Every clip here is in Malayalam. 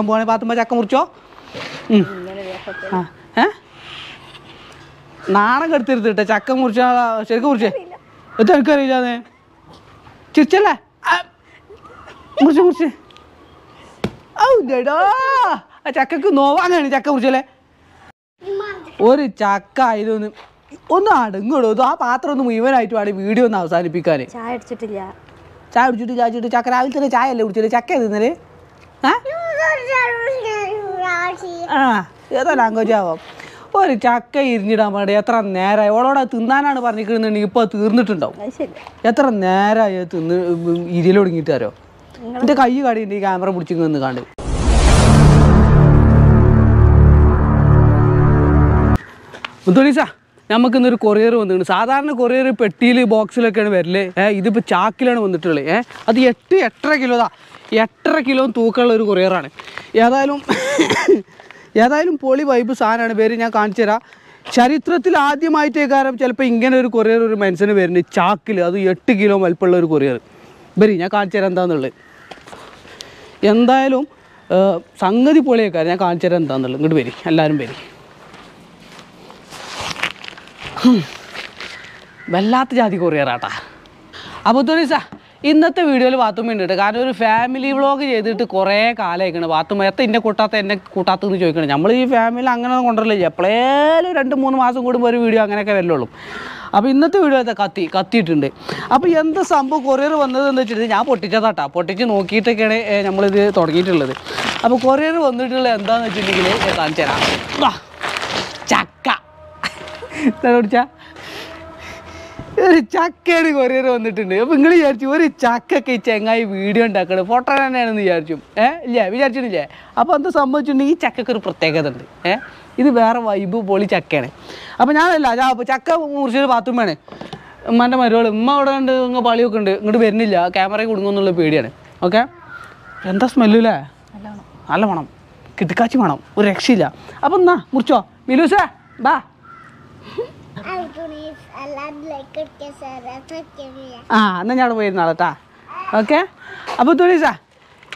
ഞാൻ പോവാണെ ചക്ക മുറിച്ചോ? ഏ? നാണം കെടുത്തിരുത്ത് കേട്ടോ ചക്ക മുറിച്ച? ശരിക്കും മുറിച്ചേ. എത്ര എനിക്കറിയില്ലാന്നേ ചിരിച്ചല്ലേ? മുറിച്ച് മുറിച്ച്. ഔടോ ആ ചക്കക്ക് നോവാങ്ങാണ് ചക്ക മുറിച്ചല്ലേ? ഒരു ചക്ക ഇതൊന്ന് ഒന്ന് അടങ്ങുള്ളൂ. ആ പാത്രം ഒന്ന് മുഴുവനായിട്ട് വേണേ വീഡിയോ ഒന്ന് അവസാനിപ്പിക്കാൻ ചായ അടിച്ചിട്ടില്ല ചായ അടിച്ചിട്ട് ചായ രാവിലെ തന്നെ ചായ അല്ലേ കുടിച്ചില്ല ചക്ക തിന്നൽ? ആ ആ ഏതാ ലാംഗ്വേജ് ആവാം? ഒരു ചക്ക ഇരിഞ്ഞിടാൻ വേണ്ടി എത്ര നേരമായി ഓളോടെ തിന്നാനാണ് പറഞ്ഞിരിക്കുന്നുണ്ടെങ്കിൽ ഇപ്പൊ തീർന്നിട്ടുണ്ടാവും. എത്ര നേരമായി തിന്ന് ഇരിയിലൊടുങ്ങിയിട്ടാരോ എന്റെ കൈ കടിയുണ്ട് ഈ ക്യാമറ പിടിച്ചു നിന്ന് മുത്തോണീസാ നമുക്ക് ഇന്നൊരു കൊറിയർ വന്നിട്ടുണ്ട്. സാധാരണ കൊറിയർ പെട്ടിയിൽ ബോക്സിലൊക്കെയാണ് വരൽ. ഏഹ് ഇതിപ്പോൾ ചാക്കിലാണ് വന്നിട്ടുള്ളത്. ഏഹ് അത് എട്ട് എട്ടര കിലോതാ. എട്ടര കിലോ തൂക്കമുള്ള ഒരു കൊറിയറാണ് ഏതായാലും ഏതായാലും പൊളി വൈബ് സാധനമാണ്. പേര് ഞാൻ കാണിച്ചു തരാം. ചരിത്രത്തിൽ ആദ്യമായിട്ടേ കാരണം ചിലപ്പോൾ ഇങ്ങനെ ഒരു കൊറിയർ ഒരു മനുഷ്യന് വരുന്നുണ്ട് ചാക്കിൽ അത് എട്ട് കിലോ വലിപ്പമുള്ള ഒരു കൊറിയർ ബരി ഞാൻ കാണിച്ചു തരാം എന്താണെന്നുള്ളത് എന്തായാലും സംഗതി പൊളിയേക്കാർ ഞാൻ കാണിച്ചു തരാം എന്താണെന്നുള്ളത് ഇങ്ങോട്ട് വരി എല്ലാവരും വരി. വല്ലാത്ത ജാതി കൊറിയറാട്ടാ അപ്പോൾ തോന്നിച്ചാ ഇന്നത്തെ വീഡിയോയിൽ വാത്തുമ്മ ഉണ്ട് കാരണം ഒരു ഫാമിലി വ്ളോഗ് ചെയ്തിട്ട് കുറേ കാലമായിക്കണ് വാത്തുമ്മ എത്ര എന്നെ കൂട്ടാത്ത എന്നെ കൂട്ടാത്തതെന്ന് ചോദിക്കണം. നമ്മൾ ഈ ഫാമിലി അങ്ങനെ കൊണ്ടുവരില്ല എപ്പോഴേലും രണ്ട് മൂന്ന് മാസം കൂടുമ്പോൾ ഒരു വീഡിയോ അങ്ങനെയൊക്കെ വരുള്ളൂ അപ്പോൾ ഇന്നത്തെ വീഡിയോ കത്തി കത്തിയിട്ടുണ്ട്. അപ്പോൾ എന്ത് സംഭവം കൊറിയർ വന്നത് എന്ന് വെച്ചിട്ട് ഞാൻ പൊട്ടിച്ചതാട്ടാ. പൊട്ടിച്ച് നോക്കിയിട്ടൊക്കെയാണ് നമ്മളിത് തുടങ്ങിയിട്ടുള്ളത്. അപ്പോൾ കൊറിയർ വന്നിട്ടുള്ളത് എന്താണെന്ന് വെച്ചിട്ടുണ്ടെങ്കിൽ കാണിച്ചു തരാം ചക്ക. ഒരു ചക്കയുടെ കൊറിയർ വന്നിട്ടുണ്ട്. അപ്പോൾ നിങ്ങൾ വിചാരിച്ചു ഒരു ചക്കൊക്കെ ഈ ചെങ്ങായി വീഡിയോ ഉണ്ടാക്കണം ഫോട്ടോ തന്നെയാണെന്ന് വിചാരിച്ചു. ഏഹ് ഇല്ല വിചാരിച്ചിട്ടില്ലേ? അപ്പോൾ എന്താ സംഭവിച്ചിട്ടുണ്ടെങ്കിൽ ഈ ചക്കയ്ക്ക് ഒരു പ്രത്യേകത ഉണ്ട്. ഏഹ് ഇത് വേറെ വൈബ് പൊളി ചക്കയാണ്. അപ്പോൾ ഞാനല്ല ഞാൻ അപ്പോൾ ചക്ക മുറിച്ചൊരു ബാത്റൂമാണ് ഉമ്മാന്റെ മരുകൾ ഉമ്മ അവിടെ ഉണ്ട് ഇങ്ങ് പളിയൊക്കെ ഉണ്ട്. ഇങ്ങോട്ട് വരുന്നില്ല. ക്യാമറ കൊടുങ്ങുന്നുള്ള പേടിയാണ്. ഓക്കെ? എന്താ സ്മെല്ലല്ലേ നല്ല മണം കിട്ടിക്കാച്ചി മണം ഒരു രക്ഷയില്ല. അപ്പം എന്നാ മുറിച്ചോ. മിലൂസേ ബാ. ആ എന്നാൽ ഞാൻ പോയിരുന്നാളെ കേട്ടാ ഓക്കെ? അപ്പോൾ തുണീസാ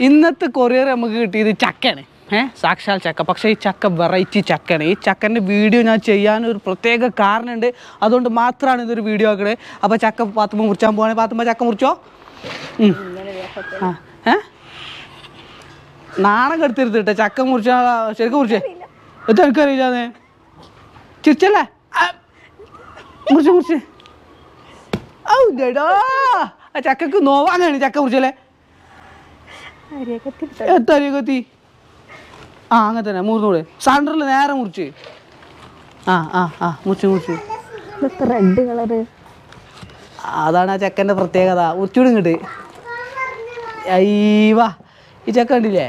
ഇന്നത്തെ കൊറിയർ നമുക്ക് കിട്ടിയത് ചക്കയാണ്. ഏഹ് സാക്ഷാൽ ചക്ക. പക്ഷേ ഈ ചക്ക വെറൈറ്റി ചക്കയാണ്. ഈ ചക്കന്റെ വീഡിയോ ഞാൻ ചെയ്യാനൊരു പ്രത്യേക കാരണമുണ്ട്. അതുകൊണ്ട് മാത്രമാണ് ഇതൊരു വീഡിയോ ആക്കണത് അപ്പോൾ ചക്ക പാത്തുമ്പോൾ മുറിച്ചാൻ പോവാണെങ്കിൽ പാത്തുമ്പോൾ ചക്ക മുറിച്ചോ? ഏഹ് നാണം കെടുത്തിരുത്തിട്ടെ ചക്ക മുറിച്ചാ ശരിക്കും മുറിച്ചേ. എത്ര എനിക്കറിയില്ലാന്നേ ചിരിച്ചല്ലേ? മുറിച്ച് ഔ ഔടാ ആ ചക്കക്ക് നോവാനാണ് ചക്ക മുറിച്ചല്ലേ? എത്തരി കത്തി ആ അങ്ങനെ തന്നെ മൂർന്നൂടെ സാൻഡറിൽ നേരെ മുറിച്ച്. ആ ആ ആ മുറിച്ച് മുറിച്ച്. Red colour? അതാണ് ആ ചക്കന്റെ പ്രത്യേകത. ഉച്ചൂടും ഇങ്ങോട്ട്. അയ്യവാ ഈ ചക്ക കണ്ടില്ലേ?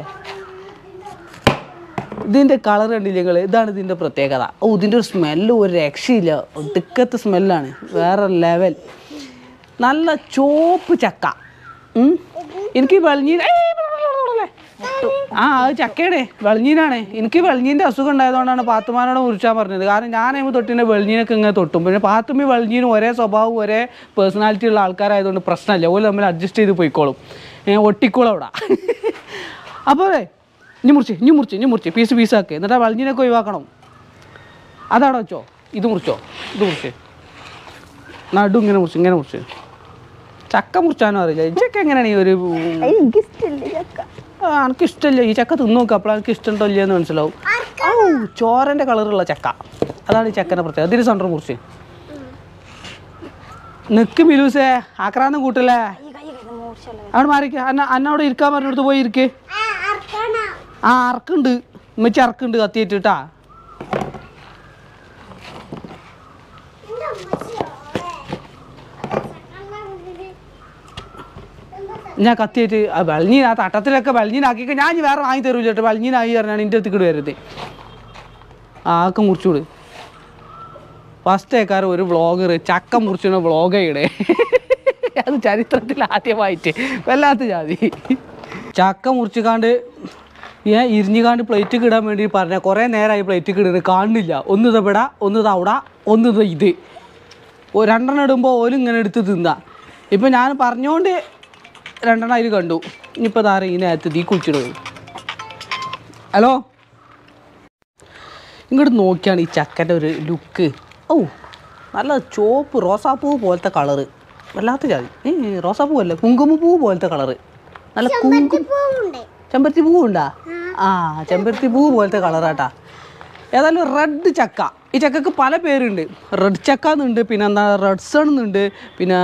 ഇതിന്റെ കളർ കണ്ടില്ല നിങ്ങൾ ഇതാണ് ഇതിന്റെ പ്രത്യേകത. ഓ ഇതിന്റെ ഒരു സ്മെല്ല് ഒരു രക്ഷയില്ല. ഒതുക്കത്തെ സ്മെല്ലാണ് വേറെ ലെവൽ നല്ല ചോപ്പ് ചക്ക. എനിക്ക് വെളിഞ്ഞീൻ ആ അത് ചക്കയുടെ വെളിഞ്ഞീനാണ്. എനിക്ക് വെളിഞ്ഞീന്റെ അസുഖം ഉണ്ടായതുകൊണ്ടാണ് പാത്തുമാനോട് മുറിച്ചാൻ പറഞ്ഞത്. കാരണം ഞാൻ അതിന് തൊട്ടിന്റെ വെളിഞ്ഞീനൊക്കെ ഇങ്ങനെ തൊട്ടും. പിന്നെ പാത്തുമ്മി വെളിഞ്ഞീനും ഒരേ സ്വഭാവം ഒരേ പേഴ്സണാലിറ്റി ഉള്ള ആൾക്കാരായതുകൊണ്ട് പ്രശ്നമില്ല. ഓൽ തമ്മിൽ അഡ്ജസ്റ്റ് ചെയ്ത് പോയിക്കോളും. ഒട്ടിക്കോളവിടാ അവിടെ. അപ്പോൾ ഇനി മുറിച്ച് ഇനി മുറിച്ച് ഇനി മുറിച്ച് പീസ് പീസാക്കി എന്നിട്ട് ആ വളഞ്ഞിനൊക്കെ ഒഴിവാക്കണം. അതവിടെ വെച്ചോ? ഇത് മുറിച്ചോ? ഇത് മുറിച്ച്. നടു ഇങ്ങനെ മുറിച്ച് ഇങ്ങനെ മുറിച്ച്. ചക്ക മുറിച്ചാനും അറിയില്ല. ഇതൊക്കെ എങ്ങനെയാണ് ഈ ഒരു എനിക്ക് ഇഷ്ടമില്ല ചക്ക. ആ, എനിക്ക് ഇഷ്ടമില്ല ഈ ചക്ക തിന്നു നോക്കുക അപ്പോൾ എനിക്ക് ഇഷ്ടമുണ്ടോ ഇല്ലയെന്ന് മനസ്സിലാവും. ഔ ചോരന്റെ കളറുള്ള ചക്ക. അതാണ് ഈ ചക്കന്റെ പ്രത്യേകത. അതിന് സെന്റർ മുറിച്ച്. നിക്ക് മിലൂസേ. ആക്രാന്തം കൂട്ടല്ലേ? അവിടെ മാറിക്ക്. അന്ന അന്നോട് ഇരിക്കാൻ പറഞ്ഞിടത്ത് പോയി ഇരിക്ക്. ആ അറക്കുണ്ട്. ഉമ്മച്ചി അറക്കുണ്ട് കത്തിയിട്ടാ ഞാൻ കത്തിയിട്ട് ആ വെളിഞ്ഞീൻ ആ തട്ടത്തിലൊക്കെ വെളിഞ്ഞീനാക്കി ഞാൻ വേറെ വാങ്ങി തരൂല കേട്ടോ. വെളിഞ്ഞീനായി പറഞ്ഞാണ് എന്റെ അടുത്തേക്ക് വരുന്നത് ആക്കെ മുറിച്ചുകൂട് ഫസ്റ്റ് ഏക്കാർ ഒരു വ്ളോഗർ ചക്ക മുറിച്ചുള്ള വ്ളോഗയുടെ അത് ചരിത്രത്തിൽ ആദ്യമായിട്ട്. വല്ലാത്ത ജാതി. ചക്ക മുറിച്ചുകാണ്ട് ഞാൻ ഇരിഞ്ഞുകാണ്ട് പ്ലേറ്റ് കിടാൻ വേണ്ടി പറഞ്ഞ കുറേ നേരമായി പ്ലേറ്റ് കിടുന്നത് കാണുന്നില്ല. ഒന്ന് ഇതവിടെ ഒന്ന് ഇതവിടെ ഒന്ന് ഇത്. രണ്ടെണ്ണം ഇടുമ്പോൾ ഓലും ഇങ്ങനെ എടുത്ത് തിന്നാ. ഇപ്പം ഞാൻ പറഞ്ഞുകൊണ്ട് രണ്ടെണ്ണം അതിൽ കണ്ടു. ഇനിയിപ്പോൾ താരം ഈ നേരത്ത് തീ കുളിച്ചിടും ഹലോ? ഇങ്ങോട്ട് നോക്കിയാണ് ഈ ചക്കന്റെ ഒരു ലുക്ക് ഓ നല്ല ചോപ്പ് റോസാപ്പൂ പോലത്തെ കളറ് വല്ലാത്ത ജാതി. ഏ റോസാപ്പൂ അല്ല കുങ്കുമപ്പൂ പോലത്തെ കളറ് നല്ല കുങ്കുമ ചെമ്പരത്തി പൂ ഉണ്ടാ ആ ചെമ്പരത്തി പൂ പോലത്തെ കളറാട്ടാ. ഏതായാലും റെഡ് ചക്ക. ഈ ചക്കക്ക് പല പേരുണ്ട്. റെഡ് ചക്ക എന്നുണ്ട് പിന്നെ എന്താ റെഡ് സൺ എന്നുണ്ട് പിന്നെ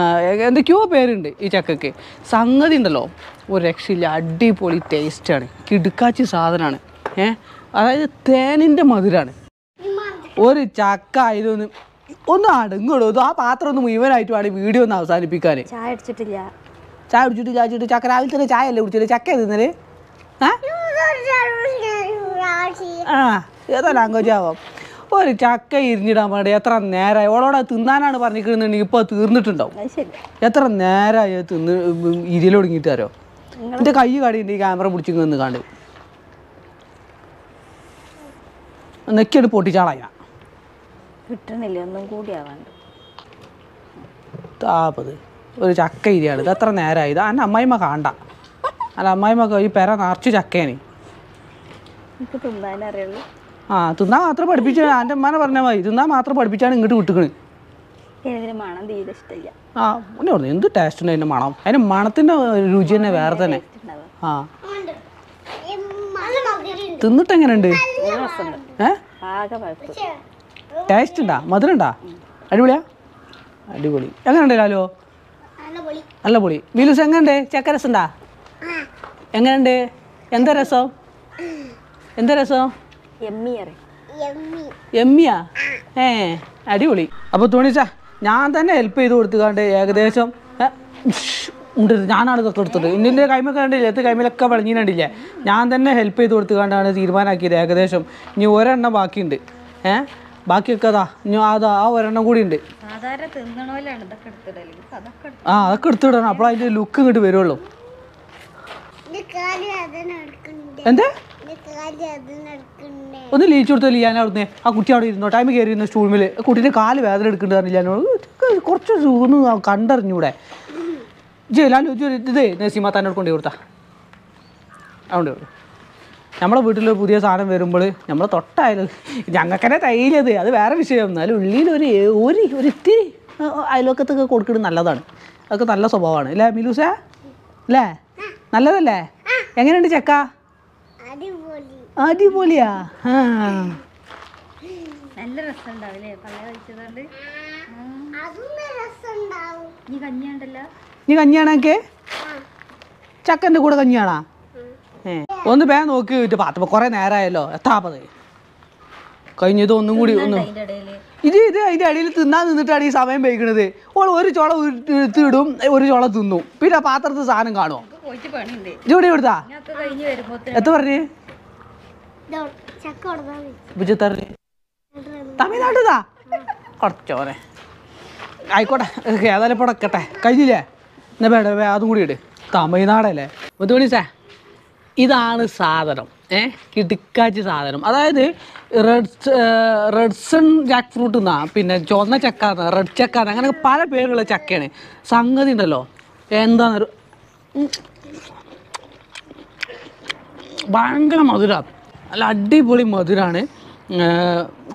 എന്തൊക്കെയോ പേരുണ്ട് ഈ ചക്കക്ക്. സംഗതി ഉണ്ടല്ലോ. ഒരു രക്ഷയില്ല അടിപൊളി ടേസ്റ്റാണ് കിടുക്കാച്ചി സാധനമാണ് ഏ? അതായത് തേനിന്റെ മധുരമാണ് ഒരു ചക്ക ഇതൊന്ന് ഒന്ന് അടങ്ങുള്ളൂ. ആ പാത്രം ഒന്ന് മുഴുവനായിട്ട് വേണം വീഡിയോ ഒന്ന് അവസാനിപ്പിക്കാൻ ചായ അടിച്ചിട്ടില്ല ചായ കുടിച്ചിട്ട് ചായ ചക്ക രാവിലെ തന്നെ ചായ അല്ലേ കുടിച്ചിട്ട് ചക്ക തിന്നൽ? ആ ഏതാ ലാംഗ്വേജ് ആവാം? ഒരു ചക്ക ഇരിഞ്ഞിടാൻ വേണ്ടി എത്ര നേരമായി ഓളോടെ തിന്നാനാണ് പറഞ്ഞിരിക്കുന്നുണ്ടെങ്കിൽ ഇപ്പോൾ തീർന്നിട്ടുണ്ടാവും. എത്ര നേരമായി തിന്ന് ഇരിയൽ എന്റെ എന്റെ കൈ കാടിയുണ്ട് ഈ ക്യാമറ പിടിച്ചു നിന്ന് കാണ്ട് നെക്കിയാണ് പൊട്ടിച്ചാളാ ഞാൻ കിട്ടണില്ല. ഒന്നും കൂടി ആവാണ്ട്. താപത് ഒരു ചക്ക ഇരിയാണ് ഇത് എത്ര നേരമായി ഇത് എന്റെ അമ്മായിമ്മ കാണ്ട. അല്ല അമ്മായിമ്മ ഈ പെര നിറച്ച് ചക്കേനെ ആ തിന്നാ മാത്രം പഠിപ്പിച്ചു എന്റെ അമ്മാനെ പറഞ്ഞാൽ മതി. തിന്നാ മാത്രം പഠിപ്പിച്ചാണ് ഇങ്ങോട്ട് വിട്ടുക്കണ്. ആ പറഞ്ഞു എന്ത് ടേസ്റ്റ് ഉണ്ട് അതിന്റെ മണം? അതിന്റെ മണത്തിന്റെ രുചി തന്നെ വേറെ തന്നെ. ആ. തിന്നിട്ട് എങ്ങനെയുണ്ട്? ഏ? ടേസ്റ്റ് ഉണ്ടാ? മധുരം ഉണ്ടാ? അടിപൊളിയാ? അടിപൊളി. എങ്ങനെയുണ്ട് ലാലോ? നല്ല പൊളി. മീലൂസ് എങ്ങനെയുണ്ട്? ചക്കരസുണ്ടാ എങ്ങനെയുണ്ട്? എന്താ രസം? എന്താ രസം? എമ്മിയാ? ഏ അടിപൊളി. അപ്പോൾ തോണിച്ചാ ഞാൻ തന്നെ ഹെൽപ്പ് ചെയ്ത് കൊടുത്തുകാണ്ട് ഏകദേശം ഉണ്ട് ഞാനാണ് ഇതൊക്കെ എടുത്തത്. ഇന്നിന്റെ കൈമൊക്കെ കണ്ടില്ലേ എത്ത് കൈമിലൊക്കെ വെളഞ്ഞീന് കണ്ടില്ലേ ഞാൻ തന്നെ ഹെൽപ്പ് ചെയ്ത് കൊടുത്തുകൊണ്ടാണ് തീരുമാനമാക്കിയത് ഏകദേശം. ഇനി ഒരെണ്ണം ബാക്കിയുണ്ട്. ഏ ബാക്കിയൊക്കെ അതാ ഇനി അതാ ആ ഒരെണ്ണം കൂടി ഉണ്ട് ആ അതൊക്കെ എടുത്തിടണം. അപ്പോൾ അതിന്റെ ലുക്ക് ഇങ്ങോട്ട് വരുള്ളൂ. എന്തേ? ഒന്ന് ലീച്ച് കൊടുത്തോ ലിയാൻ അവിടുന്ന്. ആ കുട്ടി അവിടെ ഇരുന്നോ? ടൈം കയറി ഇരുന്ന സ്റ്റൂമിൽ കുട്ടീന്റെ കാൽ വേദന എടുക്കേണ്ടി പറഞ്ഞില്ല എന്നോട് കുറച്ച് ഒന്ന് കണ്ടറിഞ്ഞൂടെ. ജയിലാലോ ഇതേ നസീമ തന്നെ കൊണ്ടു കൊടുത്താ. അതുകൊണ്ട് നമ്മളെ വീട്ടിൽ പുതിയ സാധനം വരുമ്പോൾ നമ്മൾ തൊട്ടായാലും ഞങ്ങൾക്കന്നെ തൈലത് അത്. വേറെ വിഷയം. എന്നാലും ഉള്ളിൽ ഒരു ഒരു ഒരു ഇത്തിരി അയൽവക്കത്തൊക്കെ കൊടുക്കുന്നത് നല്ലതാണ്. അതൊക്കെ നല്ല സ്വഭാവമാണ്. അല്ലേ മിലൂസ? അല്ലേ? നല്ലതല്ലേ? എങ്ങനെയുണ്ട് ചക്ക? അടിപൊളിയാ. നല്ല രസം ഉണ്ടാവില്ലേ പള്ള കഴിച്ചതുകൊണ്ട്? നീ കഞ്ഞിയുണ്ടല്ലോ? നീ കഞ്ഞിയാണൊക്കെ ചക്കന്റെ കൂടെ കഞ്ഞിയാണാ? ഏ. ഒന്ന് പേ നോക്കി വിട്ട് പാത്തപ്പോ കുറേ നേരമായല്ലോ എത്താപ്പത് കഴിഞ്ഞത് ഒന്നും കൂടി ഒന്ന് ഇത് ഇത് അതിന്റെ അടിയിൽ തിന്നാൻ നിന്നിട്ടാണ് ഈ സമയം വയ്ക്കുന്നത് ഓൾ ഒരു ചോള ഉരുത്തിടും ഒരു ചോള തിന്നും. പിന്നെ ആ പാത്രത്തിൽ സാധനം കാണുമോ ജോഡി കൊടുത്താ എത്ര പറഞ്ഞു? ബുജത്തറിഞ്ഞ് തമിഴ്നാട്ടിതാ കുറച്ചോനെ. ആയിക്കോട്ടെ ഏതായാലും ഇപ്പോൾ ഇടക്കട്ടെ കഴിഞ്ഞില്ലേ? എന്നാ വേണ്ട വേ അതും കൂടി ഇട്. തമിഴ്നാടല്ലേ? മുത്തുമണിസേ ഇതാണ് സാധനം. ഏ കിടുക്കാച്ചി സാധനം. അതായത് റെഡ് റെഡ്സൺ ജാക്ക് ഫ്രൂട്ട് എന്നാ പിന്നെ ചുവന്ന ചക്ക എന്നാ റെഡ് ചക്ക എന്നാ അങ്ങനെ പല പേരുള്ള ചക്കയാണ്. സംഗതി ഉണ്ടല്ലോ. എന്താന്നൊരു ഭയങ്കര മധുരമാണ് നല്ല അടിപൊളി മധുരമാണ്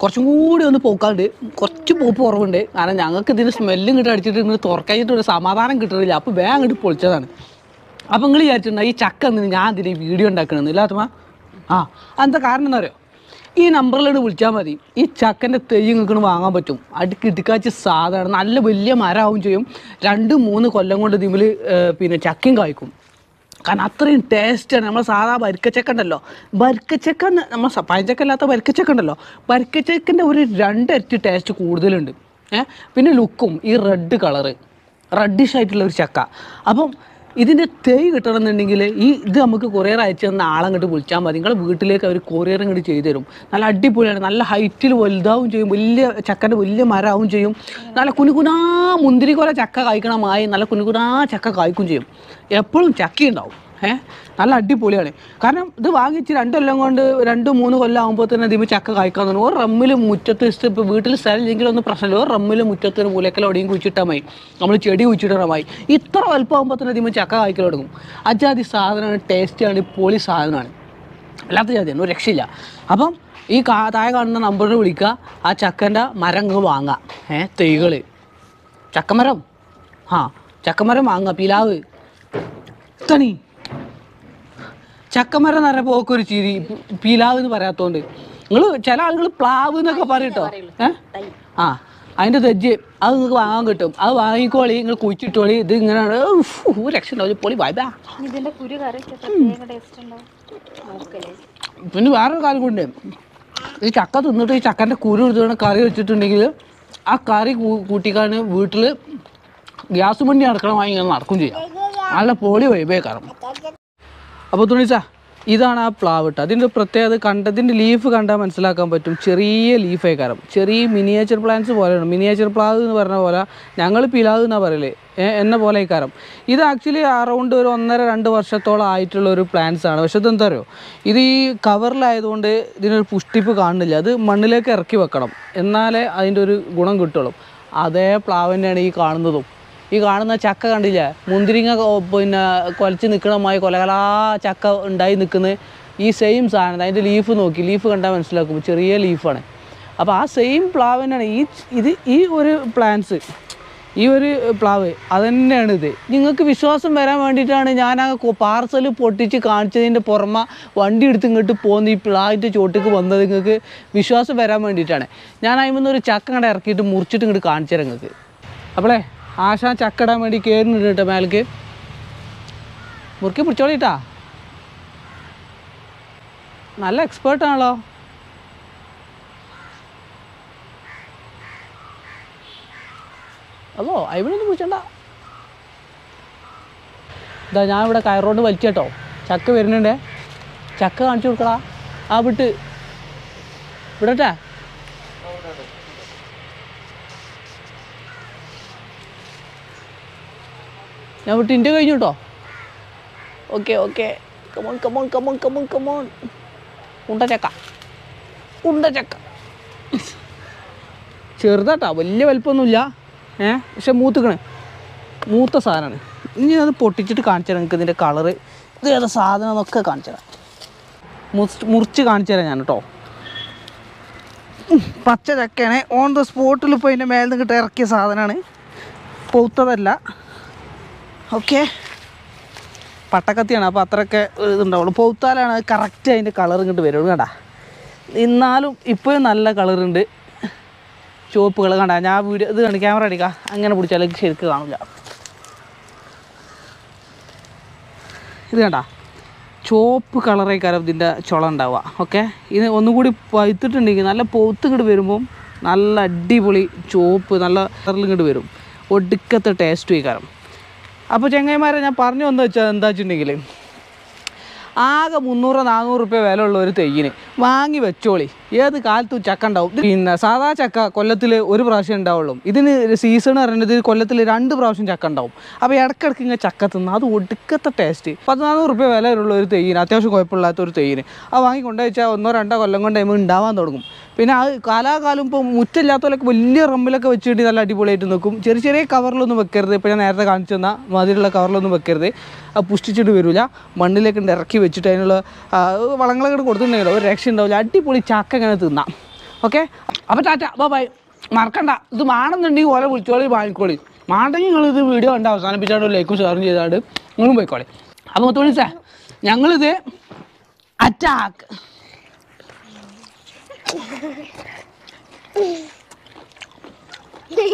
കുറച്ചും കൂടി ഒന്ന് പോക്കാണ്ട്. കുറച്ച് പോപ്പ് കുറവുണ്ട്. കാരണം ഞങ്ങൾക്ക് ഇതിന് സ്മെല്ലും കിട്ടി അടിച്ചിട്ട് ഇങ്ങനെ തുറക്കഴിഞ്ഞിട്ട് ഒരു സമാധാനം കിട്ടുന്നില്ല അപ്പോൾ വേഗം അങ്ങോട്ട് പൊളിച്ചതാണ്. അപ്പോൾ നിങ്ങൾ വിചാരിച്ചിട്ടുണ്ടോ ഈ ചക്ക എന്ന് ഞാൻ ഇതിന് വീഡിയോ ഉണ്ടാക്കണമെന്ന് ഇല്ലാത്തമാ ആ എന്താ കാരണം എന്താ പറയുക ഈ നമ്പറിലോട്ട് വിളിച്ചാൽ മതി. ഈ ചക്കന്റെ തെയ്യം നിങ്ങൾക്ക് വാങ്ങാൻ പറ്റും. അടുക്ക് ഇടുക്കാച്ച സാധനമാണ് നല്ല വലിയ മരമാവും ചെയ്യും. രണ്ട് മൂന്ന് കൊല്ലം കൊണ്ട് ഇതിൽ പിന്നെ ചക്കയും കായ്ക്കും. കാരണം അത്രയും ടേസ്റ്റാണ് നമ്മൾ സാധാ വരിക്കച്ചക്ക ഉണ്ടല്ലോ. വരിക്കച്ചക്ക നമ്മൾ സ- പഴഞ്ചക്ക അല്ലാത്ത വരിക്കച്ചക്ക ഉണ്ടല്ലോ. വരിക്കച്ചക്കന്റെ ഒരു രണ്ടിരട്ടി ടേസ്റ്റ് കൂടുതലുണ്ട്. ഏഹ് പിന്നെ ലുക്കും ഈ റെഡ് കളറ് റെഡിഷ് ആയിട്ടുള്ള ഒരു ചക്ക. അപ്പം ഇതിന്റെ തൈ കിട്ടണമെന്നുണ്ടെങ്കിൽ ഈ ഇത് നമുക്ക് കൊറിയർ അയച്ചു തന്ന ആളെ അങ്ങോട്ട് വിളിച്ചാൽ മതി. നിങ്ങളുടെ വീട്ടിലേക്ക് അവർ കൊറിയർ ഇങ്ങോട്ട് ചെയ്തു തരും. നല്ല അടിപൊളിയാണ്. നല്ല ഹൈറ്റിൽ വലുതാവും ചെയ്യും. വലിയ ചക്കന്റെ വലിയ മരമാവും ചെയ്യും. നല്ല കുനുകുനാ മുന്തിരി കുറെ ചക്ക കായ്ക്കണമായി നല്ല കുനുകുനാ ചക്ക കായ്ക്കും ചെയ്യും. എപ്പോഴും ചക്ക ഉണ്ടാവും ഏഹ് നല്ല അടിപൊളിയാണ്. കാരണം ഇത് വാങ്ങിച്ച് രണ്ടെല്ലാം കൊണ്ട് രണ്ട് മൂന്ന് കൊല്ലം ആകുമ്പോൾ തന്നെ ഇതിപ്പോൾ ചക്ക കായ്ക്കാൻ തുടങ്ങും ഒരു റമ്മിൽ മുറ്റത്ത് ഇഷ്ടം ഇപ്പോൾ വീട്ടിൽ സ്ഥലം ഇല്ലെങ്കിലും ഒന്നും പ്രശ്നമില്ല. ഒരു റമ്മിൽ മുറ്റത്തിന് മൂലക്കൽ എവിടെയും കുഴിച്ചിട്ടാൽ മതി. നമ്മൾ ചെടി കുഴിച്ചിട്ടാൽ ഇത്ര വലുപ്പമാകുമ്പോൾ തന്നെ ഇതിപ്പോൾ ചക്ക കായ്ക്കൽ തുടങ്ങും. അജാതി സാധനമാണ് ടേസ്റ്റിയാണ് പൊളി സാധനമാണ്. അല്ലാത്ത ജാതിയാണ് ഒരു രക്ഷയില്ല. അപ്പം ഈ കാ താഴെ കാണുന്ന നമ്പറിൽ വിളിക്കുക ആ ചക്കന്റെ മരം വാങ്ങുക വാങ്ങാം. ഏ തൈകൾ ചക്കമരം? ആ ചക്കമരം വാങ്ങുക പിലാവ്. തണി. ചക്കമരം എന്ന് ഒക്കെ ഒരു ചിരി പിലാവ് എന്ന് പറയാത്തോണ്ട്. നിങ്ങൾ ചില ആളുകൾ പ്ലാവ് എന്നൊക്കെ പറയട്ടോ ഏഹ് ആ അതിന്റെ തെജ് അത് നിങ്ങൾക്ക് വാങ്ങാൻ കിട്ടും. അത് വാങ്ങിക്കോളി നിങ്ങൾ കുഴിച്ചിട്ടോളി ഇത് ഇങ്ങനെ ഒരു രക്ഷ ഉണ്ടാവും പൊളി വായ്പ പിന്നെ വേറൊരു കാര്യം കൊണ്ട് ഈ ചക്ക തിന്നിട്ട് ഈ ചക്കന്റെ കുരു എടുത്തുകൊണ്ട് കറി വെച്ചിട്ടുണ്ടെങ്കിൽ ആ കറി കൂട്ടിക്കാണ് വീട്ടിൽ ഗ്യാസ് വണ്ടി നടക്കണമായി ഇങ്ങനെ നടക്കും ചെയ്യാം. നല്ല പൊളി വൈബേക്കാരം അപ്പോൾ തുണിച്ച ഇതാണ് ആ പ്ലാവ് ഇട്ട് അതിന്റെ പ്രത്യേകത കണ്ടതിന്റെ ലീഫ് കണ്ടാൽ മനസ്സിലാക്കാൻ പറ്റും. ചെറിയ ലീഫേ കാരണം ചെറിയ മിനിയേച്ചർ പ്ലാന്റ്സ് പോലെയാണ്. മിനിയേച്ചർ പ്ലാവ് എന്ന് പറഞ്ഞ പോലെ ഞങ്ങൾ പിലാവ് എന്നാണ് പറയൽ. എന്ന പോലെ ഇക്കാരം ഇത് ആക്ച്വലി അറൗണ്ട് ഒരു ഒന്നര രണ്ട് വർഷത്തോളം ആയിട്ടുള്ള ഒരു പ്ലാന്റ്സ് ആണ്. പക്ഷെ ഇതെന്താ അറിയോ? ഇത് ഈ കവറിലായതുകൊണ്ട് ഇതിനൊരു പുഷ്ടിപ്പ് കാണുന്നില്ല. അത് മണ്ണിലേക്ക് ഇറക്കി വെക്കണം. എന്നാലേ അതിന്റെ ഒരു ഗുണം കിട്ടുള്ളൂ. അതേ പ്ലാവ് തന്നെയാണ് ഈ കാണുന്നതും. ഈ കാണുന്ന ചക്ക കണ്ടില്ലേ? മുന്തിരിങ്ങ പിന്നെ കൊലച്ച് നിൽക്കണമായി കൊലകലാ ചക്ക ഉണ്ടായി നിൽക്കുന്നത് ഈ സെയിം സാധനം അതിന്റെ ലീഫ് നോക്കി. ലീഫ് കണ്ടാൽ മനസ്സിലാക്കും. ചെറിയ ലീഫാണ് അപ്പോൾ ആ സെയിം പ്ലാവ് തന്നെയാണ്. ഈ ഇത് ഈ ഒരു പ്ലാന്റ്സ് ഈ ഒരു പ്ലാവ് അത് തന്നെയാണ് ഇത്. നിങ്ങൾക്ക് വിശ്വാസം വരാൻ വേണ്ടിയിട്ടാണ് ഞാൻ ആ പാർസൽ പൊട്ടിച്ച് കാണിച്ചതിന്റെ പുറമെ വണ്ടി എടുത്ത് ഇങ്ങോട്ട് പോകുന്ന ഈ പ്ലാവിന്റെ ചോട്ടിക്ക് വന്നത് നിങ്ങൾക്ക് വിശ്വാസം വരാൻ വേണ്ടിയിട്ടാണ്. ഞാൻ അതിൽ ഒരു ചക്ക ഇറക്കിയിട്ട് മുറിച്ചിട്ട് ഇങ്ങോട്ട് കാണിച്ചു തരാം നിങ്ങൾക്ക്. അപ്പോളേ ആശാൻ ചക്കടാൻ വേണ്ടി കയറുന്നുണ്ട് കേട്ടോ മേലേക്ക് മുറുക്കി പിടിച്ചോളിട്ടാ. നല്ല എക്സ്പേർട്ട് ആണല്ലോ. അതോ അയിവിടൊന്നും പിടിച്ചണ്ട ഇതാ ഞാൻ ഇവിടെ കയറോണ്ട് വലിച്ചേട്ടോ ചക്ക വരുന്നുണ്ടേ. ചക്ക കാണിച്ചു കൊടുക്കടാ. ആ വിട്ട്. വിടട്ടെ. ഞാൻ വിട്ട് ഇന്റെ കഴിഞ്ഞു കേട്ടോ okay okay. Come on come on come on come on come on ഉണ്ട ചക്ക. ഉണ്ട ചക്ക. ചെറുതാട്ടാ വലിയ വലിപ്പമൊന്നുമില്ല. ഏ പക്ഷെ മൂത്തുക്കണേ. മൂത്ത സാധനമാണ്. ഇനി അത് പൊട്ടിച്ചിട്ട് കാണിച്ചു തരാം നിങ്ങൾക്ക് ഇതിന്റെ കളറ്. ഇത് ഏതാ സാധനം എന്നൊക്കെ കാണിച്ചു തരാം. മുറിച്ച് കാണിച്ചു തരാം ഞാൻ കേട്ടോ പച്ച ചക്കയാണ്. ഓൺ ദ സ്പോട്ടിൽ ഇപ്പോൾ അതിന്റെ മേലിൽ നിന്ന് കിട്ട ഇറക്കിയ സാധനമാണ്. പൊത്തതല്ല ഓക്കെ പട്ടക്കത്തിയാണ്. അപ്പോൾ അത്രയൊക്കെ ഇതുണ്ടാവുള്ളൂ. പൗത്താലാണ് കറക്റ്റ് അതിന്റെ കളർ ഇങ്ങോട്ട് വരുള്ളൂ കണ്ടാ. എന്നാലും ഇപ്പോഴും നല്ല കളറുണ്ട് ചുവപ്പുകൾ കണ്ട. ഞാൻ വീഡിയോ ഇത് കണ്ട് ക്യാമറ അടിക്കാം. അങ്ങനെ പിടിച്ചാൽ ശരിക്ക് കാണില്ല ഇത് കണ്ട. ചുവപ്പ് കളറേക്കാരം ഇതിന്റെ ചുള ഉണ്ടാവുക. ഓക്കെ ഇത് ഒന്നുകൂടി പഴുത്തിട്ടുണ്ടെങ്കിൽ നല്ല പോത്ത് ഇങ്ങോട്ട് വരുമ്പം നല്ല അടിപൊളി ചുവപ്പ് നല്ല കളറിൽ ഇങ്ങോട്ട് വരും. ഒടുക്കത്തെ ടേസ്റ്റ് വയ്ക്കാരം അപ്പോൾ ചെങ്ങൈമാരെ ഞാൻ പറഞ്ഞു വന്നു വെച്ചാൽ എന്താ വെച്ചിട്ടുണ്ടെങ്കിൽ ആകെ മുന്നൂറ് നാനൂറ് റുപ്യ വില ഉള്ള ഒരു തെയ്യിന് വാങ്ങി വെച്ചോളി. ഏത് കാലത്തും ചക്ക ഉണ്ടാവും. പിന്നെ സാധാ ചക്ക കൊല്ലത്തിൽ ഒരു പ്രാവശ്യം ഉണ്ടാവുള്ളൂ. ഇതിന് സീസൺ പറയുന്നത് കൊല്ലത്തിൽ രണ്ട് പ്രാവശ്യം ചക്ക ഉണ്ടാവും. അപ്പോൾ ഇടയ്ക്കിടയ്ക്ക് ഇങ്ങനെ ചക്ക തിന്ന അത് ഒടുക്കത്തെ ടേസ്റ്റ് പതിനാനൂറ് നാനൂറ് റുപ്യ വില ഉള്ള ഒരു തെയ്യിന് അത്യാവശ്യം കുഴപ്പമില്ലാത്ത ഒരു തെയ്യിന്. അത് വാങ്ങി കൊണ്ടുവച്ചാൽ ഒന്നോ രണ്ടോ കൊല്ലം കൊണ്ട് ഉണ്ടാവാൻ തുടങ്ങും. പിന്നെ അത് കാലാകാലം ഇപ്പോൾ മുറ്റില്ലാത്തവരൊക്കെ വലിയ റമ്മിലൊക്കെ വെച്ചിട്ട് നല്ല അടിപൊളിയായിട്ട് നിൽക്കും ചെറിയ ചെറിയ കവറിലൊന്നും വെക്കരുത്. ഇപ്പോൾ ഞാൻ നേരത്തെ കാണിച്ചു തന്ന മാതിരിയുള്ള കവറിലൊന്നും വെക്കരുത്. അത് പുഷ്ടിച്ചിട്ട് വരില്ല മണ്ണിലേക്ക് ഇറക്കി വെച്ചിട്ട് അതിനുള്ള വളങ്ങളൊക്കെ കൊടുത്തിട്ടുണ്ടെങ്കിലോ ഒരു രക്ഷ ഉണ്ടാവില്ല. അടിപൊളി ചാക്ക ഇങ്ങനെ തിന്നാം. ഓക്കെ? അപ്പോൾ ടാറ്റ ബൈ ബൈ. മറക്കണ്ട. ഇത് മാണെന്നുണ്ടെങ്കിൽ ഓരോ വിളിച്ചോളി വാങ്ങിക്കോളി. മാണ്ടെങ്കിൽ നിങ്ങൾ ഇത് വീഡിയോ കണ്ട് അവസാനിപ്പിച്ചാണ്ട് ലൈക്കും ഷെയറും ചെയ്താണ്ട് നിങ്ങളും പോയിക്കോളി. അപ്പോൾ മൊത്തം സാർ ഞങ്ങളിത് അറ്റാക്ക് いい!